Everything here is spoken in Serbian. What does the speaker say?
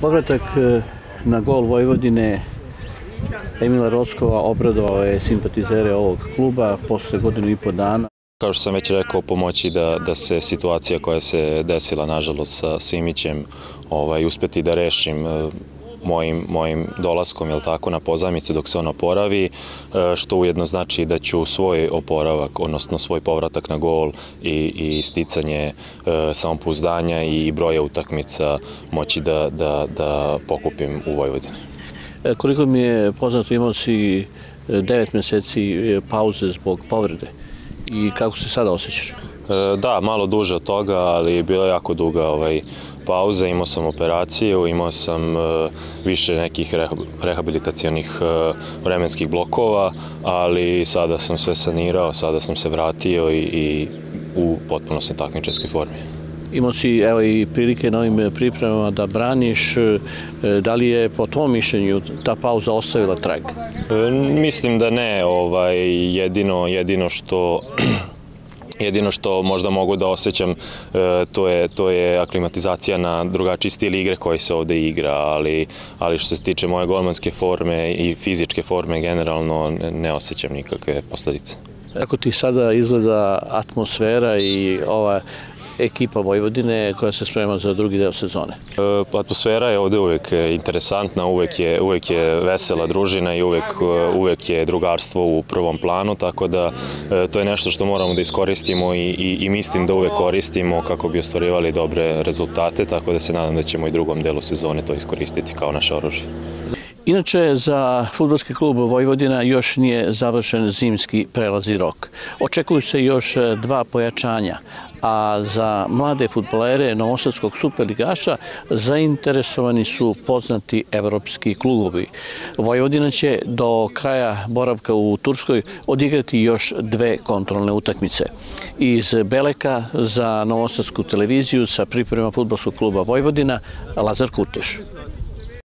Povratak e, na gol Vojvodine Emila Rockova obradovao je simpatizere ovog kluba posle godinu i po dana. Kao što sam već rekao, pomoći da, da se situacija koja se desila, nažalost, sa Simićem, ovaj, uspeti da rešim e, mojim, mojim dolaskom jel tako, na pozajmicu dok se on oporavi, e, što ujedno znači da ću svoj oporavak, odnosno svoj povratak na gol i, i sticanje e, samopouzdanja i broja utakmica moći da, da, da pokupim u Vojvodini. E, koliko mi je poznato, imao si devet meseci pauze zbog povrede i kako se sada osjećaš? Da, malo duže od toga, ali bila je jako duga ovaj, pauza, imao sam operaciju, imao sam e, više nekih rehabilitacijonih e, vremenskih blokova, ali sada sam sve sanirao, sada sam se vratio i, i u potpuno sam takmičarskoj formi. Imao si evo, i prilike na ovim pripremama da braniš. E, da li je po tom mišljenju ta pauza ostavila trag? Mislim da ne, ovaj, jedino, jedino što Jedino što možda mogu da osjećam e, to je, to je aklimatizacija na drugačiji stil igre koji se ovde igra, ali, ali što se tiče moje golmanske forme i fizičke forme generalno ne osjećam nikakve posledice. Kako ti sada izgleda atmosfera i ova ekipa Vojvodine koja se sprema za drugi deo sezone? E, atmosfera je ovde uvek interesantna, uvek je, uvek je vesela družina i uvek, uvek je drugarstvo u prvom planu, tako da e, to je nešto što moramo da iskoristimo i, i, i mislim da uvek koristimo kako bi ostvarivali dobre rezultate, tako da se nadam da ćemo i drugom delu sezone to iskoristiti kao naše oružje. Inače, za futbolski klub Vojvodina još nije završen zimski prelazi rok. Očekuju se još dva pojačanja, a za mlade futbolere Novosadskog superligaša zainteresovani su poznati evropski klubovi. Vojvodina će do kraja boravka u Turskoj odigrati još dve kontrolne utakmice. Iz Beleka za Novosadsku televiziju sa priprema futbolskog kluba Vojvodina Lazar Kuteš.